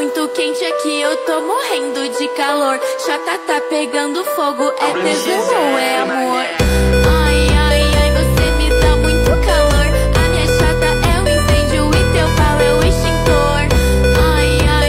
muito quente aqui, eu tô morrendo de calor. Chata tá pegando fogo, é peso?